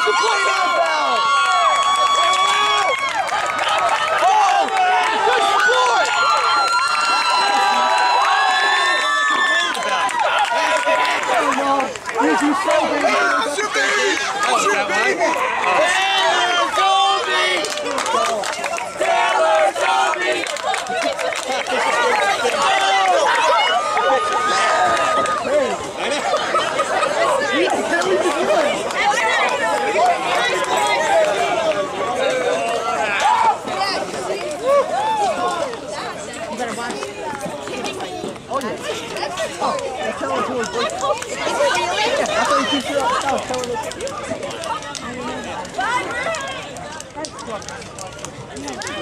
was the play down foul. Oh, good sport. So baby. That's. Should be! Should be! Tell him to his voice. That's why he keeps it up. No, tell him to- What?